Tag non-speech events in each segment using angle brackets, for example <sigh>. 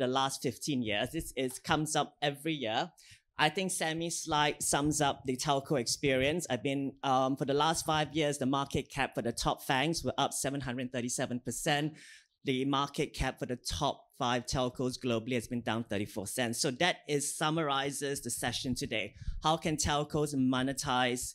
the last 15 years. This is comes up every year. I think Sammy's slide sums up the telco experience. I've been, um, for the last five years, the market cap for the top FANGs were up 737%. The market cap for the top five telcos globally has been down 34 cents. So that is summarizes the session today. How can telcos monetize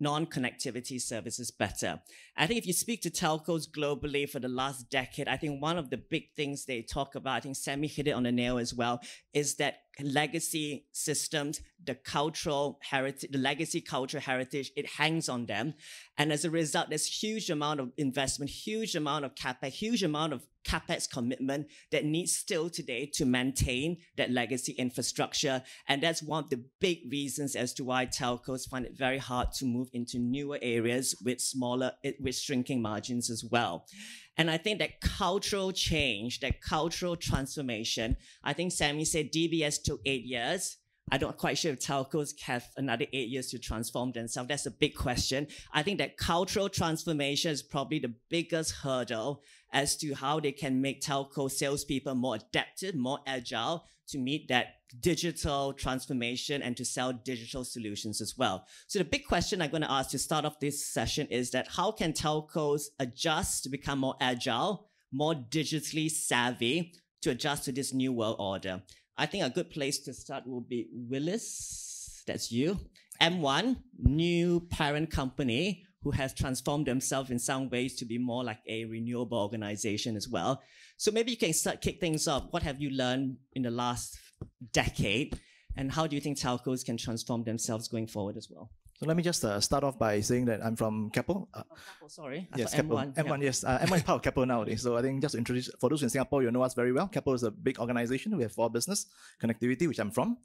non-connectivity services better. I think if you speak to telcos globally for the last decade, I think one of the big things they talk about, I think Sammy hit it on the nail as well, is that legacy systems, the cultural heritage, the legacy cultural heritage, it hangs on them. And as a result, there's huge amount of investment, huge amount of capex, huge amount of capex commitment that needs still today to maintain that legacy infrastructure. And that's one of the big reasons as to why telcos find it very hard to move into newer areas with smaller, with shrinking margins as well. And I think that cultural change, that cultural transformation, I think Sammy said DBS took eight years. I'm not quite sure if telcos have another eight years to transform themselves. That's a big question. I think that cultural transformation is probably the biggest hurdle as to how they can make telco salespeople more adaptive, more agile to meet that digital transformation and to sell digital solutions as well. So the big question I'm going to ask to start off this session is that how can telcos adjust to become more agile, more digitally savvy to adjust to this new world order? I think a good place to start will be Willis. That's you. M1, new parent company who has transformed themselves in some ways to be more like a renewable organization as well. So maybe you can start kick things off. What have you learned in the last decade, and how do you think telcos can transform themselves going forward as well? So let me just uh, start off by saying that I'm from Keppel. Uh, oh, Keppel, sorry. I yes, Keppel. M1, M1 yeah. yes. Uh, M1 is part of Keppel nowadays. So I think just to introduce, for those in Singapore, you know us very well. Keppel is a big organization. We have four business, connectivity, which I'm from,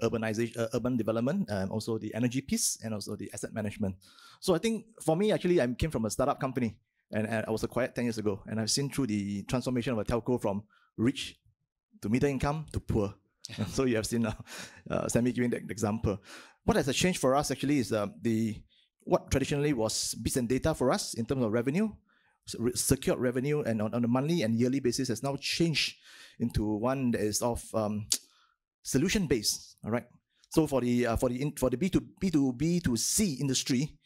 urbanization, uh, urban development, and also the energy piece, and also the asset management. So I think for me, actually, I came from a startup company, and, and I was acquired 10 years ago, and I've seen through the transformation of a telco from rich to middle income to poor. <laughs> so you have seen uh, uh, Sammy giving that example. What has changed for us actually is uh, the what traditionally was bits and data for us in terms of revenue, secured revenue, and on, on a monthly and yearly basis has now changed into one that is of um, solution based. All right. So for the uh, for the for the B to B to B to C industry,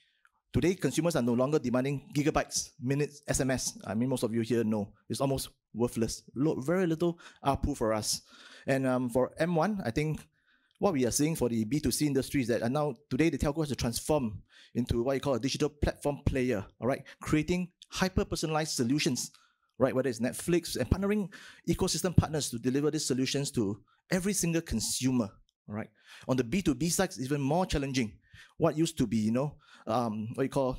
today consumers are no longer demanding gigabytes, minutes, SMS. I mean, most of you here know it's almost worthless. very little ARPU for us. And um, for M1, I think what we are seeing for the B2C industry is that now today the telco has to transform into what you call a digital platform player, all right, creating hyper-personalized solutions, right, whether it's Netflix and partnering ecosystem partners to deliver these solutions to every single consumer, all right. On the B2B side, it's even more challenging. What used to be, you know, um, what you call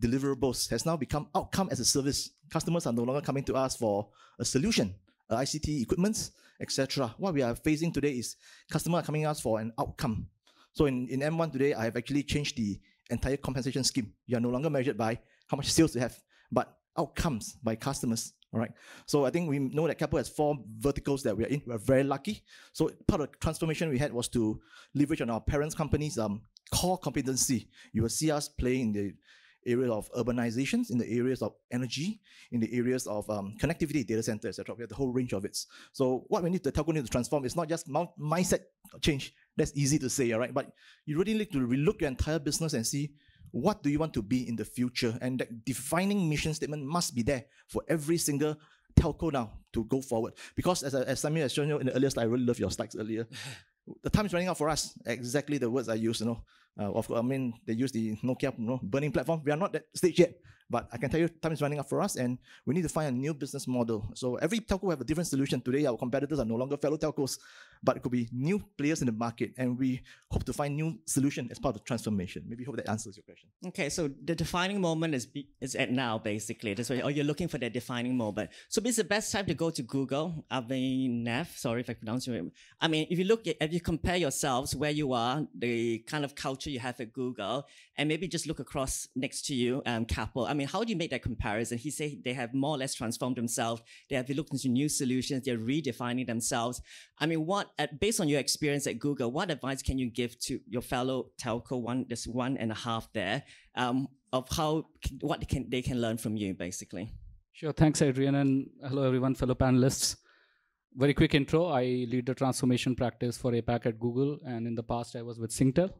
deliverables has now become outcome as a service. Customers are no longer coming to us for a solution, uh, ICT equipments, etc. What we are facing today is customers are coming us for an outcome. So in, in M1 today, I have actually changed the entire compensation scheme. You are no longer measured by how much sales you have, but outcomes by customers. All right. So I think we know that Keppel has four verticals that we are in. We're very lucky. So part of the transformation we had was to leverage on our parents' companies' um, core competency. You will see us playing in the area of urbanizations, in the areas of energy, in the areas of um, connectivity, data center, etc. We have the whole range of it. So what we need the telco need to transform is not just mindset change. That's easy to say, all right? But you really need to relook your entire business and see what do you want to be in the future, and that defining mission statement must be there for every single telco now to go forward. Because as, as Samir has shown you in the earlier slide, I really love your slides earlier. the time is running out for us. Exactly the words I use, you know. Uh, of course, I mean, they use the Nokia you know, burning platform. We are not that stage yet, but I can tell you time is running up for us and we need to find a new business model. So every telco have a different solution. Today, our competitors are no longer fellow telcos, but it could be new players in the market. And we hope to find new solution as part of the transformation. Maybe hope that answers your question. Okay, so the defining moment is is at now, basically. That's why, or you're looking for that defining moment. So it's the best time to go to Google, Neff. sorry if I pronounce name. I mean, if you look at, if you compare yourselves where you are, the kind of culture you have at Google, and maybe just look across next to you, um. I mean, how do you make that comparison? He said they have more or less transformed themselves. They have looked into new solutions. They're redefining themselves. I mean, what, based on your experience at Google, what advice can you give to your fellow telco, one, this one and a half there, um, of how, what can, they can learn from you, basically? Sure. Thanks, Adrian. And hello, everyone, fellow panelists. very quick intro. I lead the transformation practice for APAC at Google, and in the past I was with Singtel.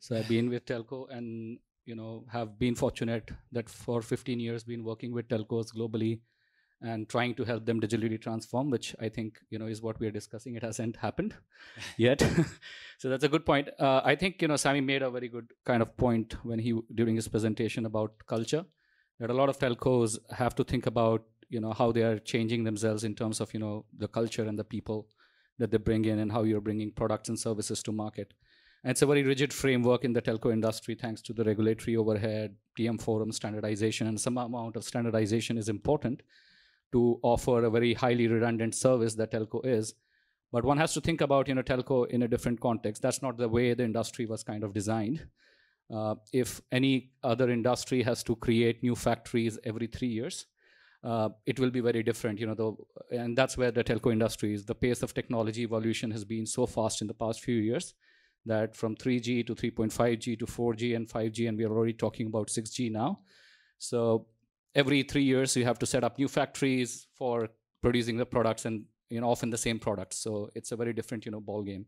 So I've been with telco, and you know have been fortunate that for 15 years been working with telcos globally and trying to help them digitally transform, which I think you know is what we are discussing. It hasn't happened <laughs> yet, <laughs> so that's a good point. Uh, I think you know Sami made a very good kind of point when he during his presentation about culture that a lot of telcos have to think about you know how they are changing themselves in terms of you know the culture and the people that they bring in and how you're bringing products and services to market. And it's a very rigid framework in the telco industry, thanks to the regulatory overhead, TM forum standardization, and some amount of standardization is important to offer a very highly redundant service that telco is. But one has to think about you know telco in a different context. That's not the way the industry was kind of designed. Uh, if any other industry has to create new factories every three years, uh, it will be very different. You know, the, and that's where the telco industry is. The pace of technology evolution has been so fast in the past few years that from 3G to 3.5G to 4G and 5G, and we are already talking about 6G now. So every three years, you have to set up new factories for producing the products, and you know, often the same products. So it's a very different, you know, ball game.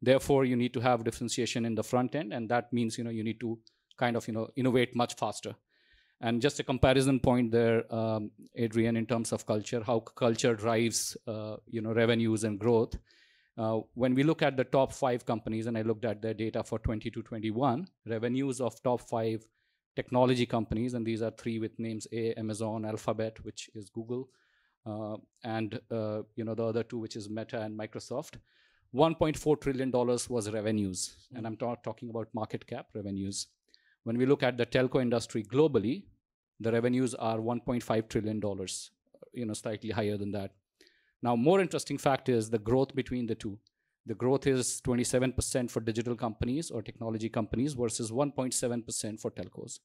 Therefore, you need to have differentiation in the front end, and that means you know you need to kind of you know innovate much faster. And just a comparison point there, um, Adrian, in terms of culture, how culture drives uh, you know revenues and growth. Uh, when we look at the top five companies, and I looked at their data for 20 to 21, revenues of top five technology companies, and these are three with names A, Amazon, Alphabet, which is Google, uh, and uh, you know the other two, which is Meta and Microsoft. 1.4 trillion dollars was revenues, mm-hmm. and I'm not talking about market cap revenues. When we look at the telco industry globally, the revenues are 1.5 trillion dollars, you know, slightly higher than that. Now, more interesting fact is the growth between the two. The growth is 27% for digital companies or technology companies versus 1.7% for telcos.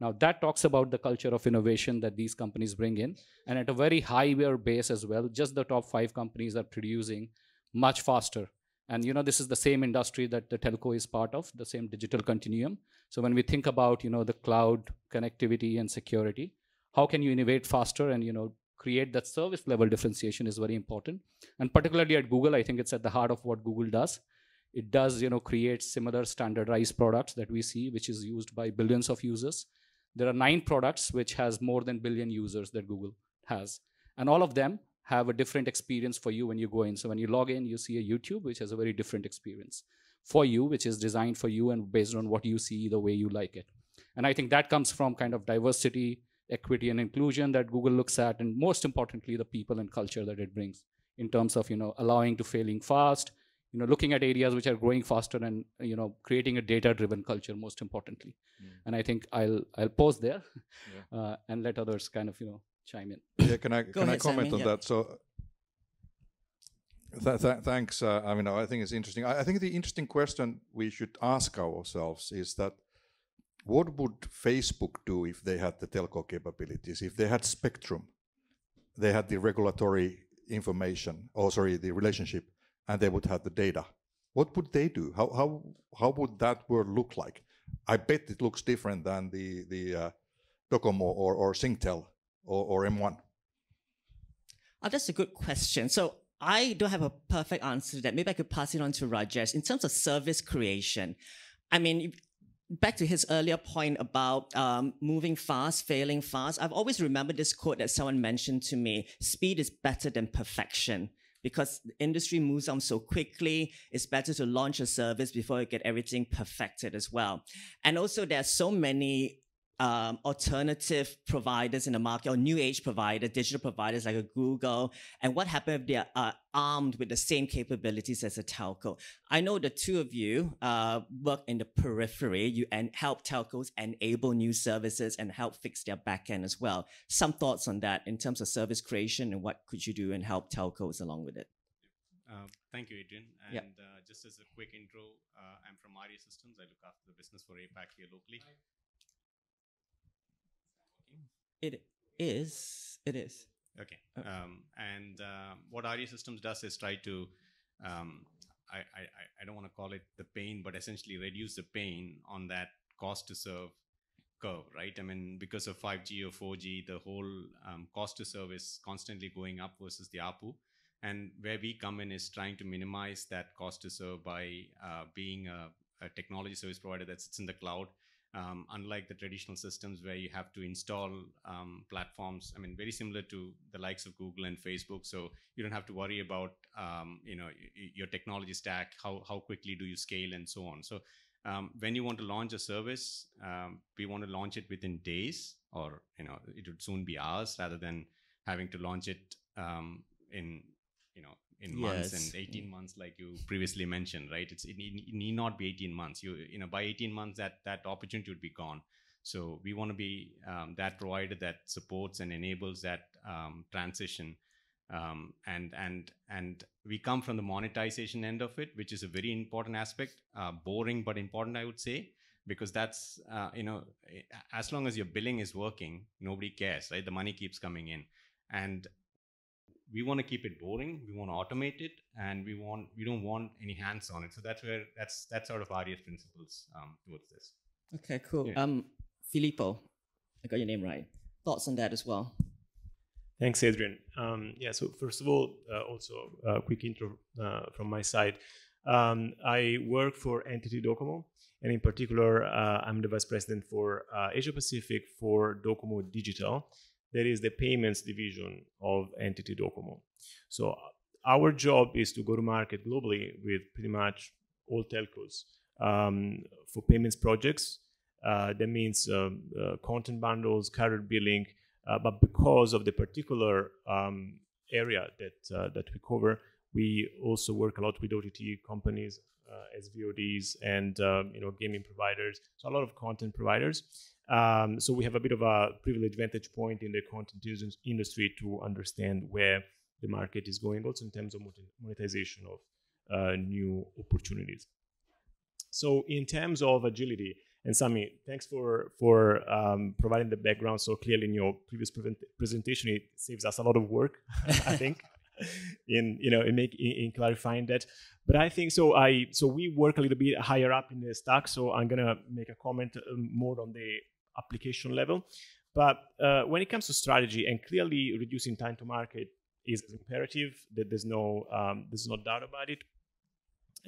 Now, that talks about the culture of innovation that these companies bring in. And at a very higher base as well, just the top five companies are producing much faster. And you know, this is the same industry that the telco is part of, the same digital continuum. So when we think about you know the cloud connectivity and security, how can you innovate faster and you know create that service level differentiation is very important. And particularly at Google, I think it's at the heart of what Google does. It does, you know, create similar standardized products that we see, which is used by billions of users. There are nine products which has more than billion users that Google has. And all of them have a different experience for you when you go in. So when you log in, you see a YouTube, which has a very different experience for you, which is designed for you and based on what you see, the way you like it. And I think that comes from kind of diversity, equity and inclusion that Google looks at, and most importantly, the people and culture that it brings in terms of you know allowing to failing fast, you know looking at areas which are growing faster and you know creating a data-driven culture most importantly. Mm. And I think I'll I'll pause there yeah. <laughs> uh, and let others kind of you know chime in. Yeah, can I can ahead, I comment Sami, on yeah. that? So. Th th thanks. Uh, I mean, I think it's interesting. I, I think the interesting question we should ask ourselves is that what would Facebook do if they had the telco capabilities? If they had spectrum, they had the regulatory information, or oh, sorry, the relationship, and they would have the data. What would they do? How how how would that world look like? I bet it looks different than the the uh, Docomo or or Singtel or, or M1. Oh, that's a good question. So I don't have a perfect answer to that. Maybe I could pass it on to Rajesh. In terms of service creation, I mean, back to his earlier point about um, moving fast, failing fast, I've always remembered this quote that someone mentioned to me speed is better than perfection. Because the industry moves on so quickly, it's better to launch a service before you get everything perfected as well. And also, there are so many um, alternative providers in the market or new age provider, digital providers like a Google, and what happens if they are uh, armed with the same capabilities as a telco? I know the two of you uh, work in the periphery. You and help telcos enable new services and help fix their backend as well. Some thoughts on that in terms of service creation and what could you do and help telcos along with it? Uh, thank you, Adrian. And yep. uh, just as a quick intro, uh, I'm from Aria Systems. I look after the business for APAC here locally. It is. It is. Okay. Uh, um, and uh, what Aria Systems does is try to, um, I, I, I don't want to call it the pain, but essentially reduce the pain on that cost to serve curve, right? I mean, because of 5G or 4G, the whole um, cost to serve is constantly going up versus the ARPU. And where we come in is trying to minimize that cost to serve by uh, being a, a, technology service provider that sits in the cloud. Um, unlike the traditional systems where you have to install um, platforms, I mean, very similar to the likes of Google and Facebook. So you don't have to worry about, um, you know, your technology stack, how, how quickly do you scale and so on. So um, when you want to launch a service, um, we want to launch it within days, or you know, it would soon be hours, rather than having to launch it um, in you know in months yes. and 18 months like you previously mentioned right? It's it need, it need, not be 18 months. You you know by 18 months that that opportunity would be gone. So we want to be um, that provider that supports and enables that um, transition. Um, and and and we come from the monetization end of it which is a very important aspect uh, boring but important i would say because that's uh, you know as long as your billing is working nobody cares right? The money keeps coming in. And we want to keep it boring we want to automate it and we want we don't want any hands on it so that's where that's that's sort of RES principles um, towards this okay cool yeah. um filippo i got your name right thoughts on that as well Thanks, Adrian. Um, yeah, so first of all, uh, also a quick intro uh, from my side. Um, I work for NTT Docomo, and in particular, uh, I'm the vice president for uh, Asia Pacific for Docomo Digital. That is the payments division of NTT Docomo. So our job is to go to market globally with pretty much all telcos um, for payments projects. Uh, that means um, uh, content bundles, carrier billing, uh, but because of the particular um, area that uh, that we cover, we also work a lot with OTT companies, uh, SVODs, and um, you know gaming providers. So a lot of content providers. Um, so we have a bit of a privileged vantage point in the content industry to understand where the market is going, also in terms of monetization of uh, new opportunities. So in terms of agility, and Sami, thanks for for um, providing the background so clearly in your previous pre- presentation. It saves us a lot of work, <laughs> I think, in you know in make in, in, clarifying that. But I think so. I so we work a little bit higher up in the stack. So I'm gonna make a comment um, more on the application level. But uh, when it comes to strategy and clearly reducing time to market is imperative. That there's no um, there's no doubt about it.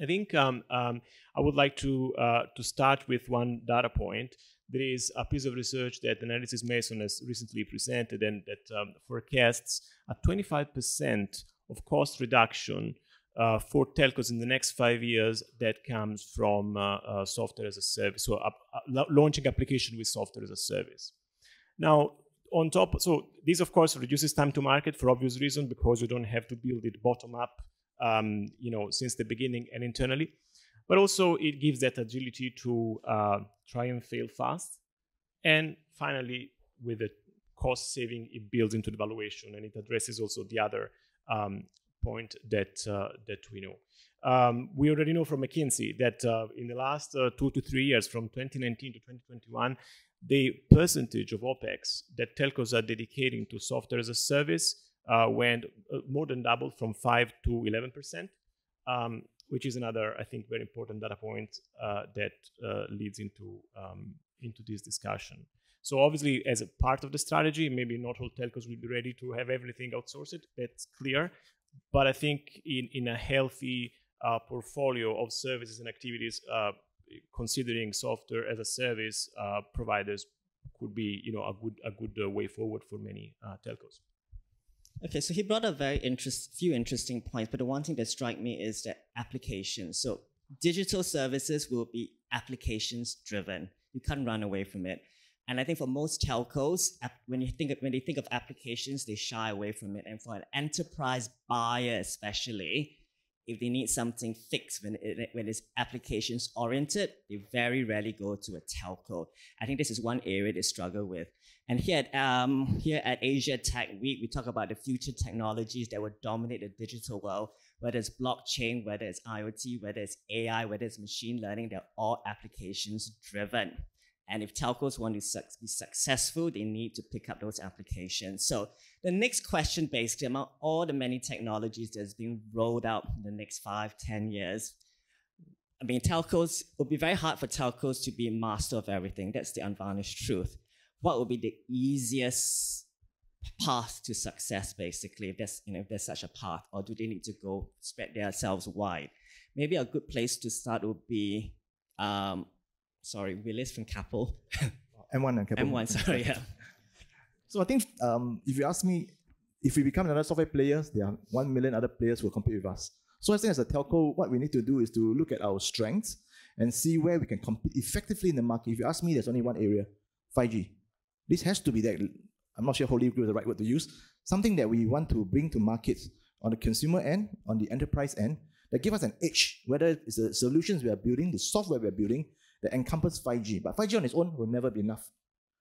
I think um, um, I would like to uh, to start with one data point. There is a piece of research that Analysys Mason has recently presented, and that um, forecasts a 25% of cost reduction uh, for telcos in the next five years. That comes from uh, uh software as a service, so launching application with software as a service. Now, on top, so this of course reduces time to market for obvious reason because you don't have to build it bottom up um, you know, since the beginning and internally. But also it gives that agility to uh, try and fail fast. And finally, with the cost saving, it builds into the valuation and it addresses also the other um, point that uh, that we know. Um, we already know from McKinsey that uh, in the last uh, two to three years, from 2019 to 2021, the percentage of OPEX that telcos are dedicating to software as a service uh, went more than doubled from 5 to 11 percent, um, which is another, I think, very important data point uh, that uh, leads into um, into this discussion. So obviously, as a part of the strategy, maybe not all telcos will be ready to have everything outsourced. That's clear, but I think in in a healthy uh, portfolio of services and activities, uh, considering software as a service providers could be, you know, a good a good way forward for many telcos. Okay, so he brought up very interest, few interesting points, but the one thing that strike me is the application. So digital services will be applications driven. You can't run away from it. And I think for most telcos, when you think of, when they think of applications, they shy away from it. And for an enterprise buyer, especially, if they need something fixed when, it, when it's applications oriented, they very rarely go to a telco. I think this is one area they struggle with. And here at, um, here at Asia Tech Week, we talk about the future technologies that will dominate the digital world, whether it's blockchain, whether it's IoT, whether it's AI, whether it's machine learning, they're all applications driven. And if telcos want to su- be successful, they need to pick up those applications. So the next question, basically, among all the many technologies that's being rolled out in the next five, ten years, I mean, telcos, it will be very hard for telcos to be master of everything. That's the unvarnished truth what would be the easiest path to success, basically, if there's, you know, if there's such a path, or do they need to go spread themselves wide? Maybe a good place to start would be, um, sorry, Willis from Keppel. <laughs> M1 and Keppel. M1, sorry, yeah. <laughs> So I think um, if you ask me, if we become another software player, there are one million other players who will compete with us. So I think as a telco, what we need to do is to look at our strengths and see where we can compete effectively in the market. If you ask me, there's only one area, 5G. This has to be that. I'm not sure holy grail is the right word to use. Something that we want to bring to markets on the consumer end, on the enterprise end, that give us an edge, whether it's the solutions we are building, the software we are building, that encompass 5G. But 5G on its own will never be enough.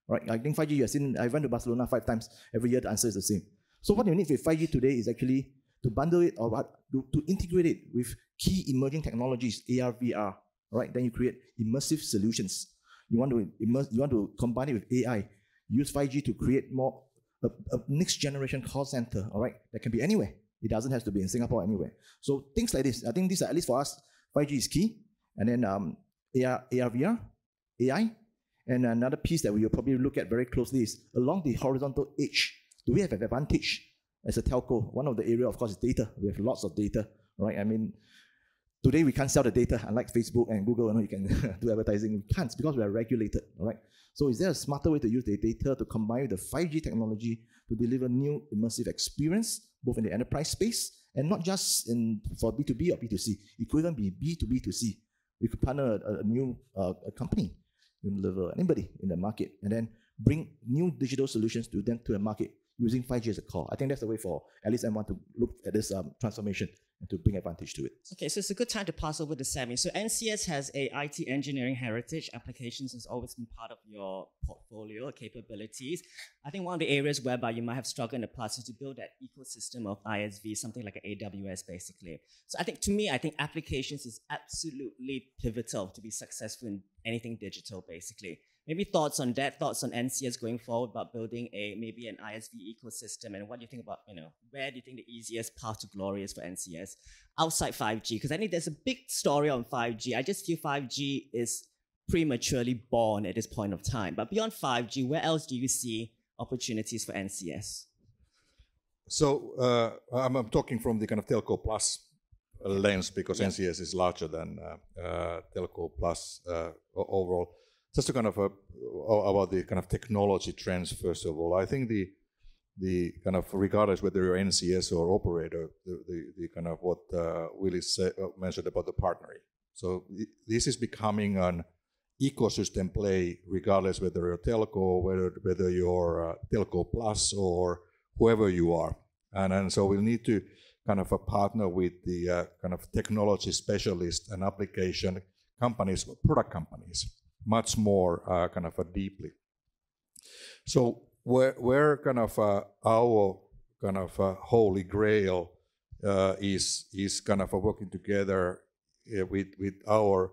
Right? I think 5G, you have seen, I went to Barcelona five times. Every year the answer is the same. So what you need with 5G today is actually to bundle it or to, to integrate it with key emerging technologies, AR, VR, right? Then you create immersive solutions. You want to immerse, you want to combine it with AI. Use 5G to create more a, a next generation call center, all right? That can be anywhere. It doesn't have to be in Singapore anywhere. So things like this, I think these are at least for us, 5G is key. And then um, AR, AR, VR, AI. And another piece that we will probably look at very closely is along the horizontal edge. Do we have an advantage as a telco? One of the area, of course, is data. We have lots of data, right? I mean, Today we can't sell the data, unlike Facebook and Google. You, know, you can <laughs> do advertising. We can't because we are regulated. right? So is there a smarter way to use the data to combine with the 5G technology to deliver new immersive experience, both in the enterprise space and not just in for B2B or B2C. It could even be B2B2C. We could partner a, a new uh, a company, Unilever, anybody in the market, and then bring new digital solutions to them to the market using 5G as a core. I think that's the way for at least M1 to look at this um, transformation and to bring advantage to it. Okay, so it's a good time to pass over to Sammy. So NCS has a IT engineering heritage. Applications has always been part of your portfolio capabilities. I think one of the areas whereby you might have struggled in the past is to build that ecosystem of ISV, something like an AWS basically. So I think to me, I think applications is absolutely pivotal to be successful in anything digital basically. Maybe thoughts on that, thoughts on NCS going forward about building a maybe an ISV ecosystem, and what do you think about you know where do you think the easiest path to glory is for NCS outside 5G? Because I think there's a big story on 5G. I just feel 5G is prematurely born at this point of time. But beyond 5G, where else do you see opportunities for NCS? So uh, I'm, I'm, talking from the kind of telco plus lens because yeah. NCS is larger than uh, uh, telco plus uh, overall just to kind of uh, about the kind of technology trends first of all i think the the kind of regardless whether you're ncs or operator the, the, the kind of what uh, willis uh, mentioned about the partnering. So this is becoming an ecosystem play regardless whether you're telco whether whether you're uh, telco plus or whoever you are. And and so we'll need to kind of a partner with the uh, kind of technology specialist and application companies product companies much more uh, kind of deeply. So where where kind of uh, our kind of uh, holy grail uh, is is kind of working together with with our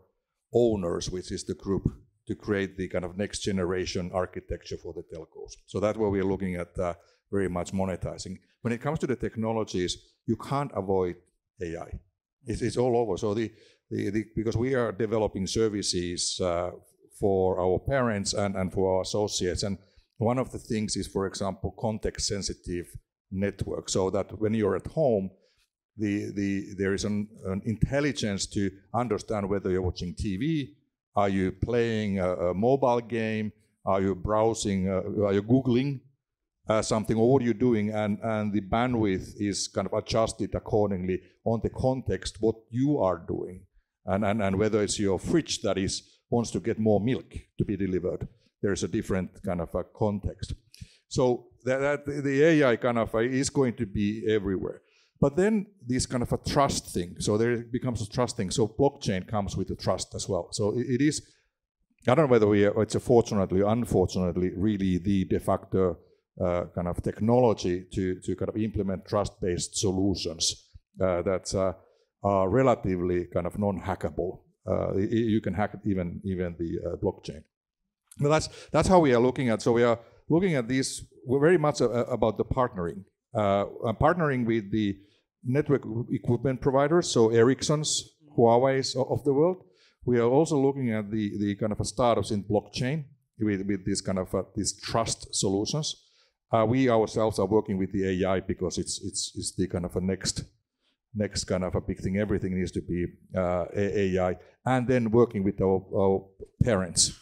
owners, which is the group, to create the kind of next generation architecture for the telcos. So that's where we're looking at very much monetizing. When it comes to the technologies, you can't avoid AI. It's, it's all over. So the, the, the, because we are developing services uh, for our parents and, and for our associates. And one of the things is, for example, context sensitive network, so that when you're at home, the, the, there is an, an intelligence to understand whether you're watching TV, are you playing a, a mobile game, are you browsing, uh, are you Googling uh, something, or what are you doing? And, and the bandwidth is kind of adjusted accordingly on the context, what you are doing. And, and, and whether it's your fridge that is wants to get more milk to be delivered. There's a different kind of a context. So that, that the AI kind of is going to be everywhere. But then this kind of a trust thing. So there becomes a trust thing. So blockchain comes with a trust as well. So it, it is. I don't know whether we it's a fortunately, unfortunately, really the de facto uh, kind of technology to to kind of implement trust-based solutions uh, that uh, are relatively kind of non-hackable uh, you can hack even even the uh, blockchain. But that's that's how we are looking at. So we are looking at these We're very much uh, about the partnering, partnering with the network equipment providers, so Ericsson's, Huawei's of the world. We are also looking at the, the kind of startups in blockchain with, with these kind of uh, these trust solutions. Uh, we ourselves are working with the AI because it's it's it's the kind of a next next kind of a big thing. Everything needs to be uh, AI, and then working with our, our parents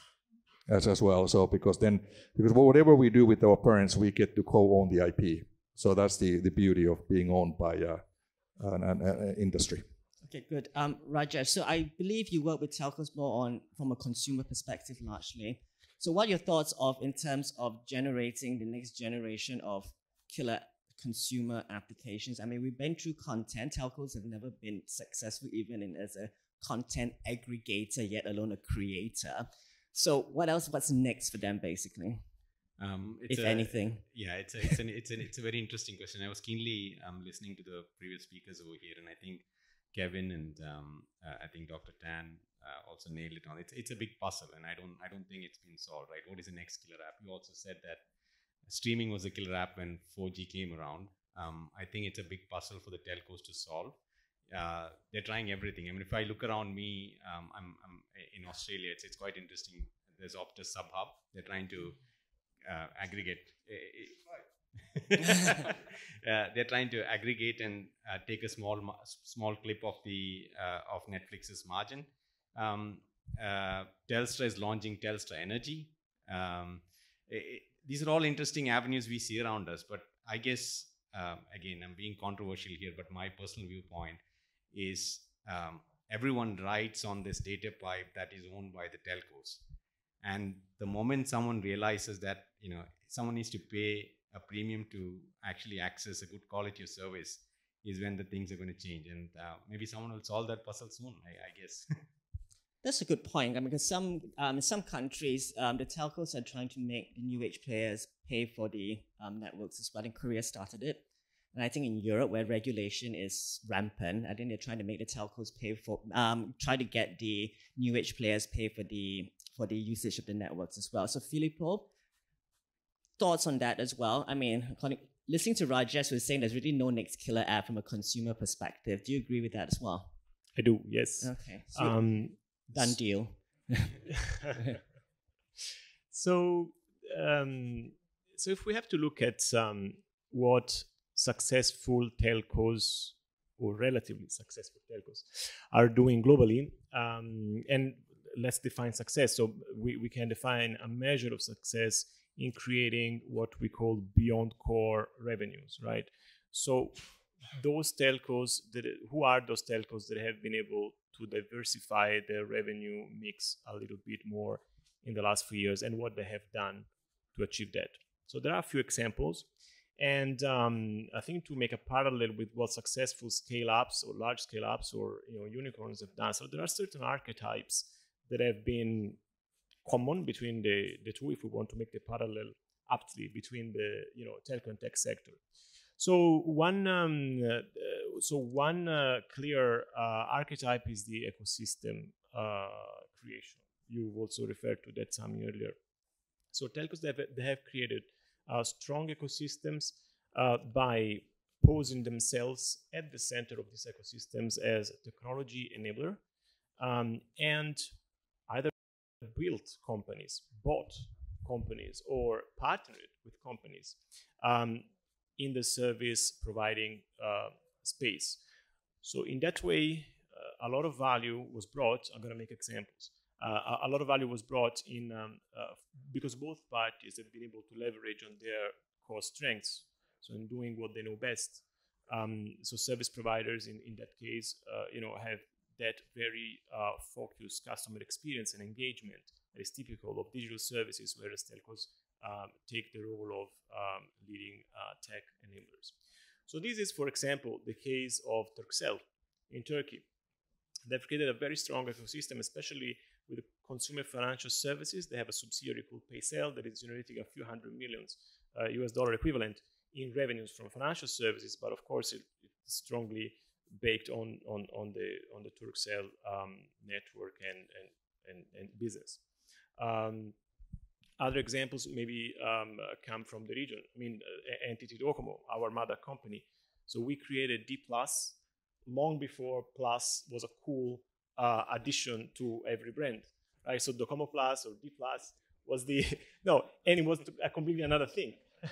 as as well. So because then because whatever we do with our parents, we get to co-own the IP. So that's the the beauty of being owned by uh, an, an, an industry. Okay, good. Um, Rajesh, so I believe you work with telcos more on from a consumer perspective largely. So what are your thoughts of in terms of generating the next generation of killer consumer applications? I mean, we've been through content. Telcos have never been successful even in as a content aggregator, yet alone a creator. So what else? What's next for them, basically? Um, if a, anything. Yeah, it's a, <laughs> it's an, it's an, it's a very interesting question. I was keenly um, listening to the previous speakers over here, and I think Kevin and um, uh, I think Dr. Tan uh, also nailed it on. It's it's a big puzzle, and I don't I don't think it's been solved. Right? What is the next killer app? You also said that streaming was a killer app when 4G came around. Um, I think it's a big puzzle for the telcos to solve. Uh, they're trying everything. I mean, if I look around me, um, I'm, I'm, in Australia. It's it's quite interesting. There's Optus SubHub. They're trying to uh, aggregate. <laughs> uh, they're trying to aggregate and uh, take a small small clip of the uh, of Netflix's margin. Um, uh, Telstra is launching Telstra Energy. Um, it, these are all interesting avenues we see around us. But I guess um, again, I'm being controversial here, but my personal viewpoint is um, everyone writes on this data pipe that is owned by the telcos. And the moment someone realizes that you know someone needs to pay a premium to actually access a good quality of service is when the things are going to change and uh, maybe someone will solve that puzzle soon i, I guess <laughs> that's a good point I mean, because some um, in some countries um, the telcos are trying to make the new age players pay for the um, networks as well in korea started it and I think in Europe, where regulation is rampant, I think they're trying to make the telcos pay for, um, try to get the new age players pay for the for the usage of the networks as well. So Filippo, thoughts on that as well? I mean, listening to Rajesh was saying there's really no next killer app from a consumer perspective. Do you agree with that as well? I do. Yes. Okay. So um, done deal. <laughs> so, um, so if we have to look at um, what successful telcos or relatively successful telcos are doing globally, um, and let's define success. So we, we can define a measure of success in creating what we call beyond core revenues, right? So those telcos that who are those telcos that have been able to diversify their revenue mix a little bit more in the last few years and what they have done to achieve that. So there are a few examples. And um, I think to make a parallel with what successful scale ups or large scale ups or you know unicorns have done, so there are certain archetypes that have been common between the, the two if we want to make the parallel aptly between the you know telco and tech sector. So one um, uh, so one uh, clear uh, archetype is the ecosystem uh, creation. You've also referred to that some earlier. So telcos they have, they have created uh, strong ecosystems uh, by posing themselves at the center of these ecosystems as a technology enabler um, and either built companies, bought companies, or partnered with companies um, in the service providing uh, space. So, in that way, uh, a lot of value was brought. I'm going to make examples. Uh, a lot of value was brought in um, uh, because both parties have been able to leverage on their core strengths. So, in doing what they know best. Um, so, service providers in, in that case, uh, you know, have that very uh, focused customer experience and engagement that is typical of digital services, whereas telcos um, take the role of um, leading uh, tech enablers. So this is, for example, the case of Turkcell in Turkey. They've created a very strong ecosystem, especially with consumer financial services. They have a subsidiary called PayCell that is generating a few hundred millions uh, US dollar equivalent in revenues from financial services, but of course it, it's strongly baked on on on the on the Turkcell um, network and and and, and business. Um, other examples maybe um, uh, come from the region. I mean, uh, NTT Docomo, our mother company. So we created D Plus long before Plus was a cool uh, addition to every brand, right? So Docomo Plus or D Plus was the <laughs> no, and it was a completely another thing. <laughs>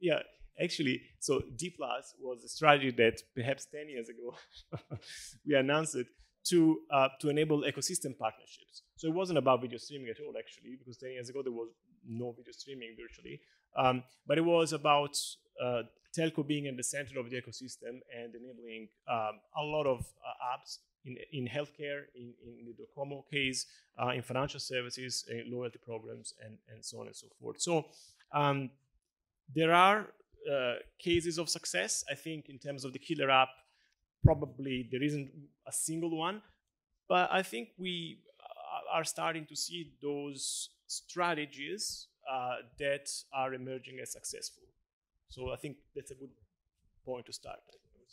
yeah, actually, so D Plus was a strategy that perhaps 10 years ago <laughs> we announced it to, uh, to enable ecosystem partnerships. So it wasn't about video streaming at all, actually, because 10 years ago there was no video streaming virtually. Um, but it was about uh, telco being in the center of the ecosystem and enabling um, a lot of uh, apps in, in healthcare, in, in the Docomo case, uh, in financial services, in loyalty programs, and, and so on and so forth. So um, there are uh, cases of success. I think in terms of the killer app, probably there isn't a single one, but I think we uh, are starting to see those strategies uh, that are emerging as successful. So I think that's a good point to start.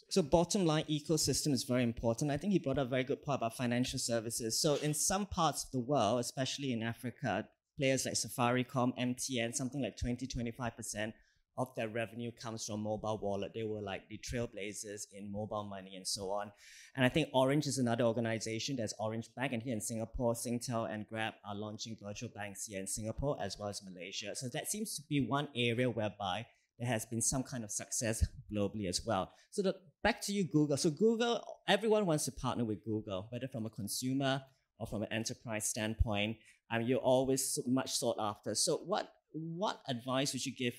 So bottom line ecosystem is very important. I think he brought up a very good point about financial services. So in some parts of the world, especially in Africa, players like Safaricom, MTN, something like 20, 25% of their revenue comes from mobile wallet. They were like the trailblazers in mobile money and so on. And I think Orange is another organization. There's Orange Bank, and here in Singapore, Singtel and Grab are launching virtual banks here in Singapore as well as Malaysia. So that seems to be one area whereby there has been some kind of success globally as well. So the, back to you, Google. So Google, everyone wants to partner with Google, whether from a consumer or from an enterprise standpoint. Um, you're always much sought after. So what what advice would you give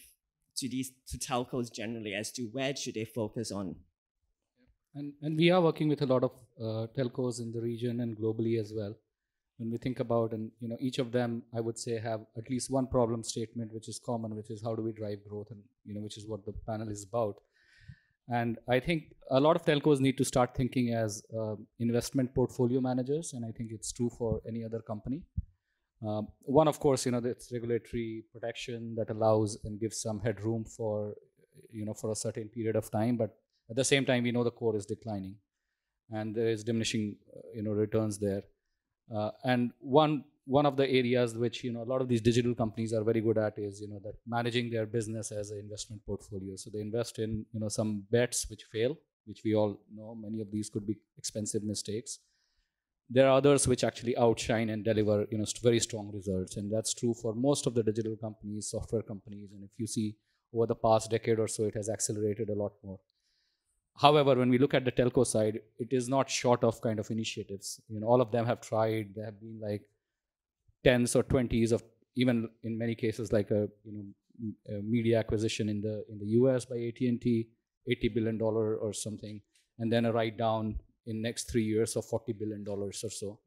to these to telcos generally as to where should they focus on? And and we are working with a lot of uh, telcos in the region and globally as well. When we think about and you know each of them, I would say have at least one problem statement which is common, which is how do we drive growth, and you know which is what the panel is about. And I think a lot of telcos need to start thinking as uh, investment portfolio managers, and I think it's true for any other company. Um, one, of course, you know, it's regulatory protection that allows and gives some headroom for, you know, for a certain period of time. But at the same time, we know the core is declining, and there is diminishing, uh, you know, returns there. Uh, and one one of the areas which you know a lot of these digital companies are very good at is you know that managing their business as an investment portfolio. So they invest in you know some bets which fail, which we all know. Many of these could be expensive mistakes there are others which actually outshine and deliver you know very strong results and that's true for most of the digital companies software companies and if you see over the past decade or so it has accelerated a lot more. However when we look at the telco side it is not short of kind of initiatives. You know all of them have tried. There have been like tens or twenties of even in many cases like a you know a media acquisition in the in the US by AT&T 80 billion dollar or something and then a write down in next three years of 40 billion dollars or so.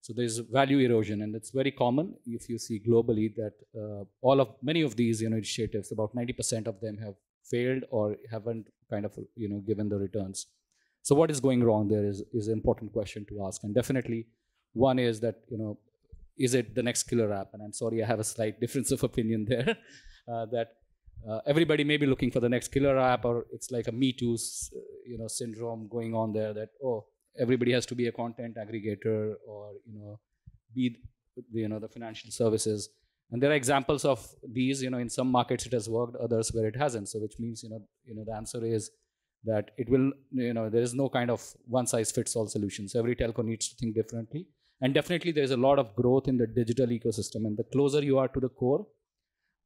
So there's value erosion, and it's very common if you see globally that uh, all of many of these you know initiatives, about 90% of them have failed or haven't kind of you know given the returns. So what is going wrong there is is an important question to ask, and definitely one is that you know is it the next killer app? And I'm sorry, I have a slight <laughs> difference of opinion there. Uh, that uh, everybody may be looking for the next killer app or it's like a me too uh, you know syndrome going on there that oh everybody has to be a content aggregator or you know be the, you know the financial services. And there are examples of these you know in some markets it has worked others where it hasn't. So which means you know you know the answer is that it will you know there is no kind of one size fits all solution. So every telco needs to think differently. And definitely there's a lot of growth in the digital ecosystem. And the closer you are to the core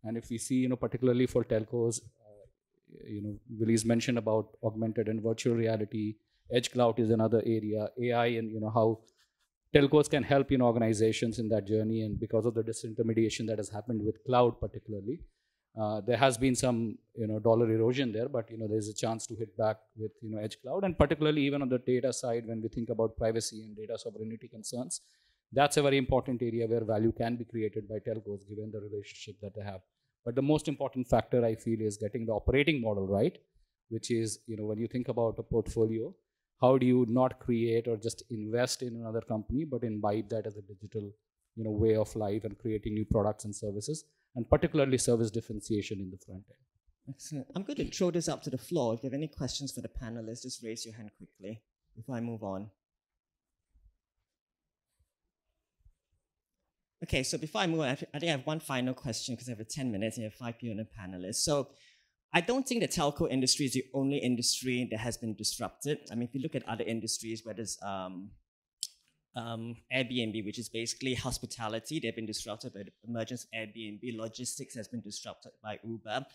and if we see, you know, particularly for telcos, uh, you know, Willis mentioned about augmented and virtual reality. Edge cloud is another area. AI and you know how telcos can help know organizations in that journey. And because of the disintermediation that has happened with cloud, particularly, uh, there has been some you know dollar erosion there. But you know there's a chance to hit back with you know edge cloud, and particularly even on the data side when we think about privacy and data sovereignty concerns that's a very important area where value can be created by telcos given the relationship that they have. But the most important factor I feel is getting the operating model right, which is, you know, when you think about a portfolio, how do you not create or just invest in another company, but imbibe that as a digital, you know, way of life and creating new products and services, and particularly service differentiation in the front end. Excellent. I'm going to throw this up to the floor. If you have any questions for the panelists, just raise your hand quickly before I move on. Okay, so before I move on, I think I have one final question because I have 10 minutes and I have five people on the panelists. So I don't think the telco industry is the only industry that has been disrupted. I mean, if you look at other industries, whether it's um, um, Airbnb, which is basically hospitality. They've been disrupted by the emergence of Airbnb. Logistics has been disrupted by Uber.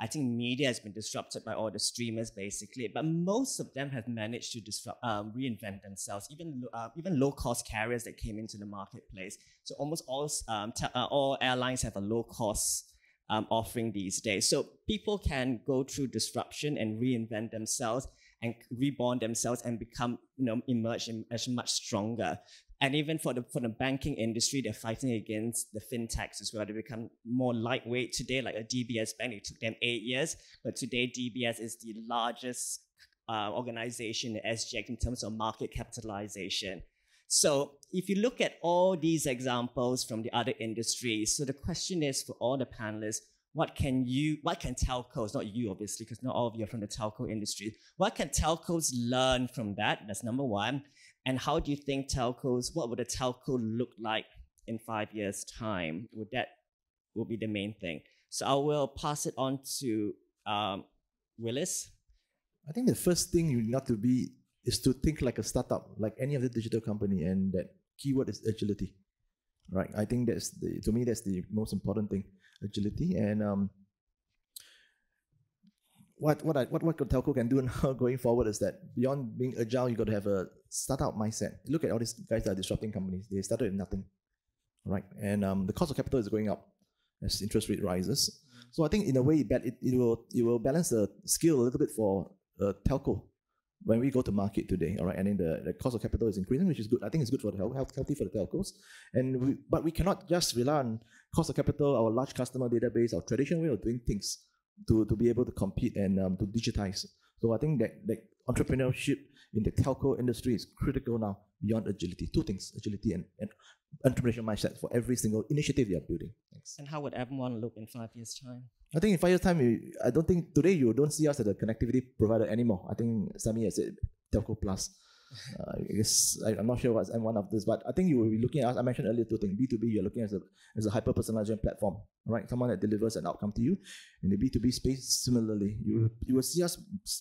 I think media has been disrupted by all the streamers, basically. But most of them have managed to disrupt, um, reinvent themselves. Even uh, even low cost carriers that came into the marketplace. So almost all um, uh, all airlines have a low cost um, offering these days. So people can go through disruption and reinvent themselves and reborn themselves and become, you know, emerge as much stronger. And even for the for the banking industry, they're fighting against the fintechs as well. They become more lightweight today, like a DBS Bank. It took them eight years, but today DBS is the largest uh, organization in SGX in terms of market capitalization. So if you look at all these examples from the other industries, so the question is for all the panelists, what can you, what can telcos, not you obviously, because not all of you are from the telco industry, what can telcos learn from that? That's number one. And how do you think telcos, what would a telco look like in five years' time? Would that will be the main thing. So I will pass it on to um, Willis. I think the first thing you need to be is to think like a startup, like any other digital company, and that keyword is agility, right? I think that's the to me that's the most important thing, agility, and um, what what I, what what telco can do <laughs> now going forward is that beyond being agile, you got to have a startup mindset. Look at all these guys that are disrupting companies; they started with nothing, right? And um, the cost of capital is going up as interest rate rises. So I think in a way it, it, it will it will balance the skill a little bit for a telco when we go to market today, all right, and then the, the cost of capital is increasing, which is good. I think it's good for the health, healthy for the telcos. And we, but we cannot just rely on cost of capital, our large customer database, our traditional way of doing things to, to be able to compete and um, to digitize. So I think that, that entrepreneurship in the telco industry is critical now beyond agility. Two things, agility and, and entrepreneurial mindset for every single initiative you are building. Thanks. And how would everyone look in five years' time? I think in five years' time, you, I don't think today you don't see us as a connectivity provider anymore. I think Sammy has said Telco Plus. Uh, I guess I, am not sure what's one of this, but I think you will be looking at. I mentioned earlier two things. B2B, you're looking as a as a hyper personalization platform, right? Someone that delivers an outcome to you. In the B2B space, similarly, you you will see us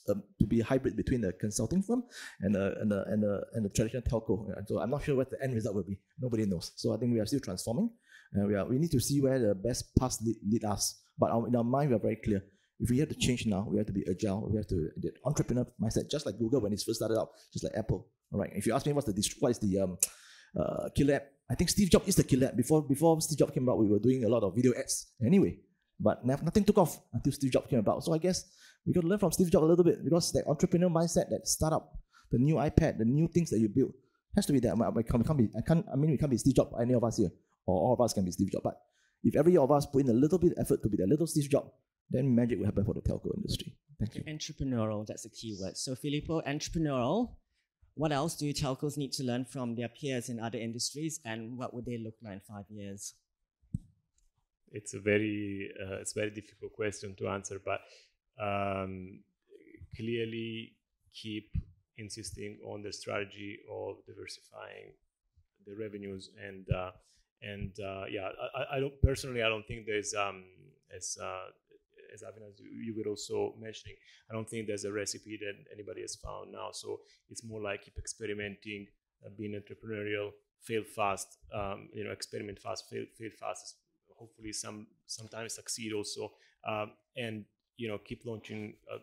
uh, to be a hybrid between a consulting firm and a, and the and the, and the traditional telco. So I'm not sure what the end result will be. Nobody knows. So I think we are still transforming, and we are we need to see where the best paths lead, lead us. But our, in our mind, we are very clear if we have to change now, we have to be agile. We have to the entrepreneur mindset, just like Google when it first started out, just like Apple. All right. If you ask me what's the what is the um, uh, killer app, I think Steve Jobs is the killer app. Before before Steve Jobs came out, we were doing a lot of video ads anyway, but nothing took off until Steve Jobs came about. So I guess we got to learn from Steve Jobs a little bit because that entrepreneur mindset, that startup, the new iPad, the new things that you build has to be that. I, can't, can't be, I can't. I mean, we can't be Steve Jobs. Any of us here, or all of us can be Steve Jobs. But if every of us put in a little bit of effort to be that little Steve Jobs, then magic will happen for the telco industry. Thank you. Entrepreneurial, that's a key word. So, Filippo, entrepreneurial. What else do telcos need to learn from their peers in other industries, and what would they look like in five years? It's a very uh, it's a very difficult question to answer, but um, clearly keep insisting on the strategy of diversifying the revenues and uh, and uh, yeah, I, I, don't personally I don't think there's um, as uh, as Avinash, you were also mentioning, I don't think there's a recipe that anybody has found now. So it's more like keep experimenting, uh, being entrepreneurial, fail fast, um, you know, experiment fast, fail, fail fast. Hopefully, some sometimes succeed also, um, and you know, keep launching, uh,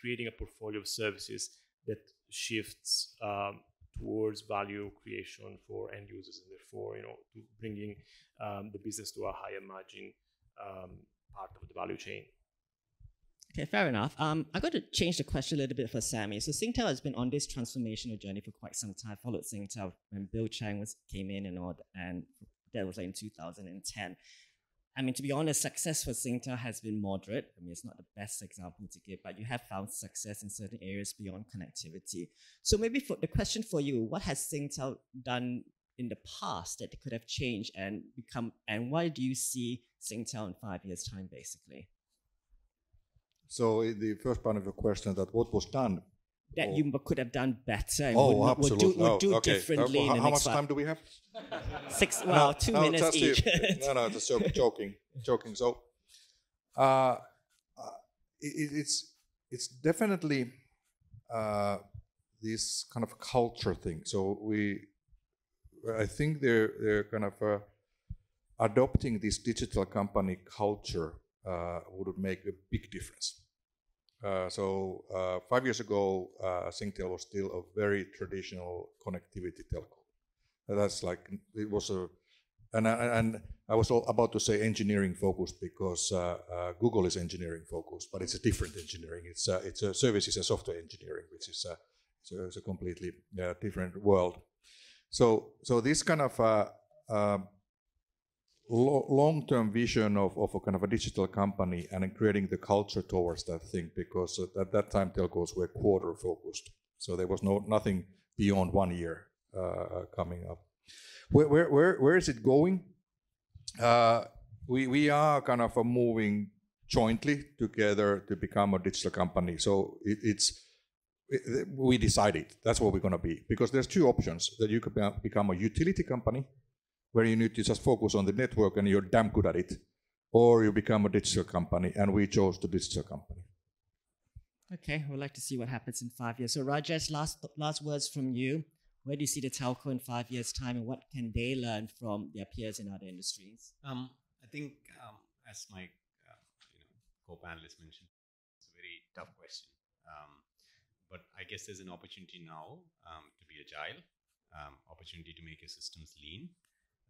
creating a portfolio of services that shifts um, towards value creation for end users, and therefore, you know, bringing um, the business to a higher margin um, part of the value chain. Okay, fair enough. Um, I'm going to change the question a little bit for Sammy. So Singtel has been on this transformational journey for quite some time. I followed Singtel when Bill Chang was came in and all, and that was like in 2010. I mean, to be honest, success for Singtel has been moderate. I mean, it's not the best example to give, but you have found success in certain areas beyond connectivity. So maybe for the question for you, what has Singtel done in the past that could have changed and become, and why do you see Singtel in five years' time, basically? So the first part of your question that what was done that oh. you could have done better and oh, would, absolutely. would do, would oh, okay. differently. Uh, how, how much time do we have? Six, <laughs> well, no, two no, minutes each. <laughs> no, no, just joking, joking. So, uh, uh, it, it's it's definitely uh, this kind of culture thing. So we I think they're they're kind of uh, adopting this digital company culture would make a big difference. Uh, so uh, five years ago, uh, Singtel was still a very traditional connectivity telco. That's like it was a, and and I was about to say engineering focused because uh, uh, Google is engineering focused, but it's a different engineering. It's a, it's a services and software engineering, which is a, it's a, it's a completely different world. So so this kind of um, lo- long-term vision of, of a kind of a digital company and creating the culture towards that thing because at that time telcos were quarter focused so there was no nothing beyond one year uh, coming up. Where, where, where, where is it going? Uh, we, we are kind of moving jointly together to become a digital company. So it, it's we decided that's what we're going to be because there's two options that you could become a utility company where you need to just focus on the network and you're damn good at it, or you become a digital company, and we chose the digital company. Okay, we'd like to see what happens in five years. So, Rajesh, last last words from you. Where do you see the telco in five years' time, and what can they learn from their peers in other industries? Um, I think, um, as my uh, you know, co-panelist mentioned, it's a very tough question. Um, but I guess there's an opportunity now um, to be agile, um, opportunity to make your systems lean,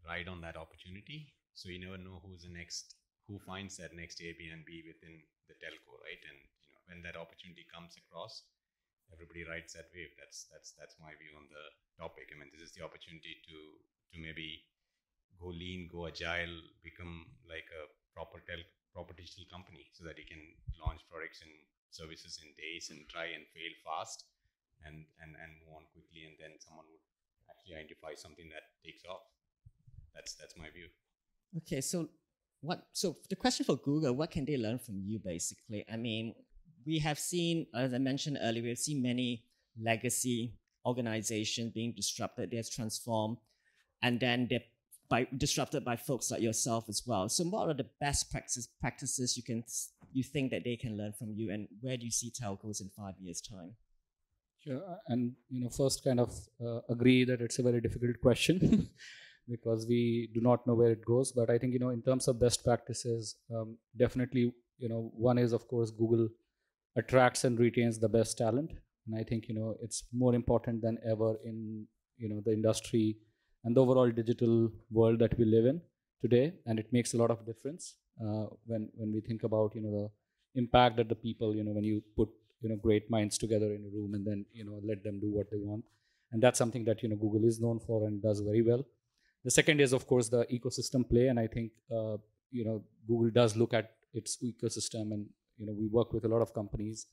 ride on that opportunity. So you never know who's the next, who finds that next Airbnb within the telco, right? And you know when that opportunity comes across, everybody rides that wave. That's that's that's my view on the topic. I mean, this is the opportunity to to maybe go lean, go agile, become like a proper tel proper digital company, so that you can launch products and services in days and try and fail fast, and and and move on quickly, and then someone would actually identify something that takes off that's that's my view. Okay, so what? So the question for Google: What can they learn from you? Basically, I mean, we have seen, as I mentioned earlier, we've seen many legacy organizations being disrupted. They're transformed, and then they're by, disrupted by folks like yourself as well. So, what are the best practices practices you can you think that they can learn from you, and where do you see telcos in five years' time? Sure, and you know, first, kind of uh, agree that it's a very difficult question. <laughs> because we do not know where it goes. But I think you know, in terms of best practices, um, definitely you know, one is of course Google attracts and retains the best talent, and I think you know it's more important than ever in you know the industry and the overall digital world that we live in today, and it makes a lot of difference uh, when when we think about you know the impact that the people you know when you put you know great minds together in a room and then you know let them do what they want. And that's something that you know google is known for and does very well the second is, of course, the ecosystem play, and I think uh, you know Google does look at its ecosystem, and you know we work with a lot of companies,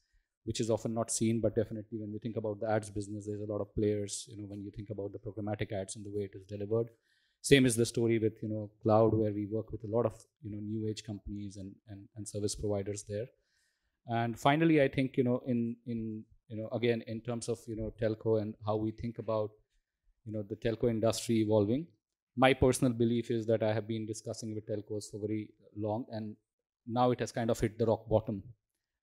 which is often not seen, but definitely when we think about the ads business, there's a lot of players. You know, when you think about the programmatic ads and the way it is delivered. Same is the story with you know cloud, where we work with a lot of you know new age companies and and, and service providers there. And finally, I think you know in in you know again in terms of you know telco and how we think about you know the telco industry evolving my personal belief is that I have been discussing with telcos for very long, and now it has kind of hit the rock bottom.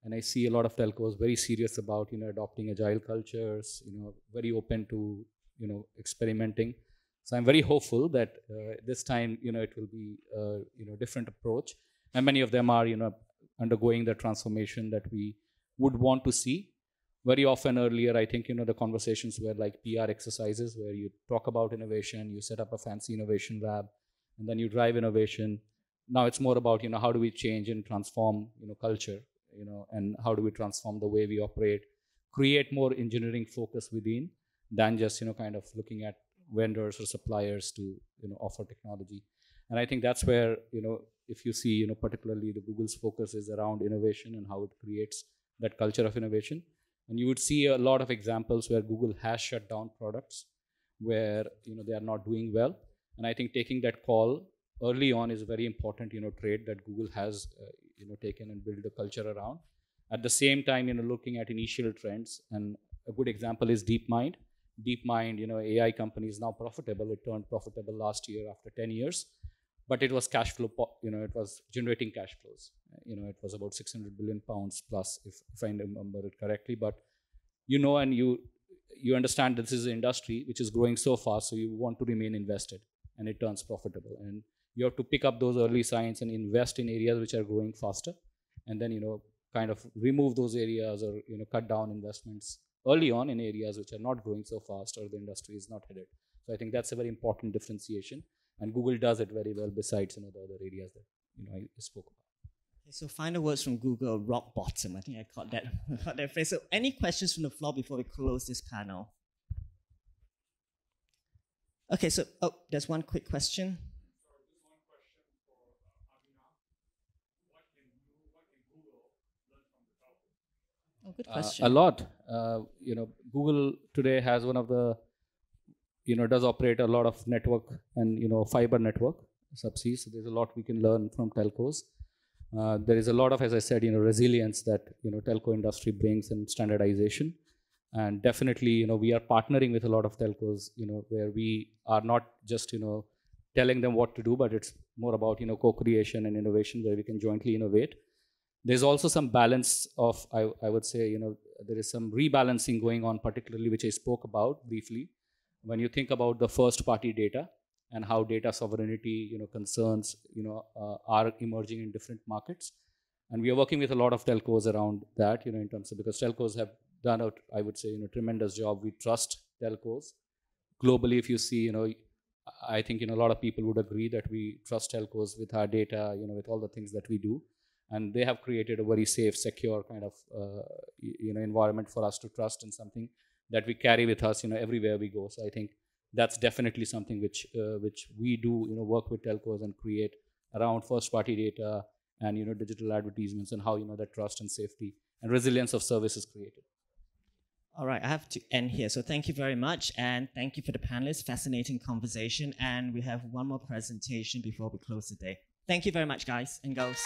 And I see a lot of telcos very serious about you know adopting agile cultures, you know, very open to you know experimenting. So I'm very hopeful that uh, this time you know it will be a you know different approach, and many of them are you know undergoing the transformation that we would want to see very often earlier i think you know the conversations were like pr exercises where you talk about innovation you set up a fancy innovation lab and then you drive innovation. Now it's more about you know how do we change and transform you know culture you know and how do we transform the way we operate create more engineering focus within than just you know kind of looking at vendors or suppliers to you know offer technology. And i think that's where you know if you see you know particularly the google's focus is around innovation and how it creates that culture of innovation and you would see a lot of examples where google has shut down products where you know they are not doing well. And i think taking that call early on is a very important you know trade that google has uh, you know taken and built a culture around. At the same time you know looking at initial trends and a good example is deepmind. Deepmind you know ai company is now profitable it turned profitable last year after 10 years but it was cash flow you know it was generating cash flows you know it was about 600 billion pounds plus if, if i remember it correctly but you know and you you understand this is an industry which is growing so fast, so you want to remain invested and it turns profitable. And you have to pick up those early signs and invest in areas which are growing faster, and then you know kind of remove those areas or you know cut down investments early on in areas which are not growing so fast or the industry is not headed. So I think that's a very important differentiation, and Google does it very well. Besides you know the other areas that you know I spoke about. Okay, so final words from Google, rock bottom. I think I caught that, <laughs> caught that phrase. So any questions from the floor before we close this panel? Okay, so oh, there's one quick question. Oh, good question. Uh, a lot. Uh, you know, Google today has one of the, you know, does operate a lot of network and you know fiber network subsea. So there's a lot we can learn from telcos. Uh, there is a lot of, as I said, you know, resilience that you know telco industry brings and standardization. And definitely, you know, we are partnering with a lot of telcos, you know, where we are not just, you know, telling them what to do, but it's more about, you know, co-creation and innovation where we can jointly innovate there's also some balance of, I, I would say, you know, there is some rebalancing going on, particularly which I spoke about briefly. When you think about the first party data and how data sovereignty, you know, concerns, you know, uh, are emerging in different markets. And we are working with a lot of telcos around that, you know, in terms of, because telcos have done a, I would say, you know, tremendous job. We trust telcos. Globally, if you see, you know, I think, you know, a lot of people would agree that we trust telcos with our data, you know, with all the things that we do and they have created a very safe secure kind of uh, you know environment for us to trust in something that we carry with us you know everywhere we go. So i think that's definitely something which uh, which we do you know work with telcos and create around first party data and you know digital advertisements and how you know that trust and safety and resilience of service is created. All right i have to end here. So thank you very much and thank you for the panelists. Fascinating conversation and we have one more presentation before we close the day. Thank you very much, guys and girls.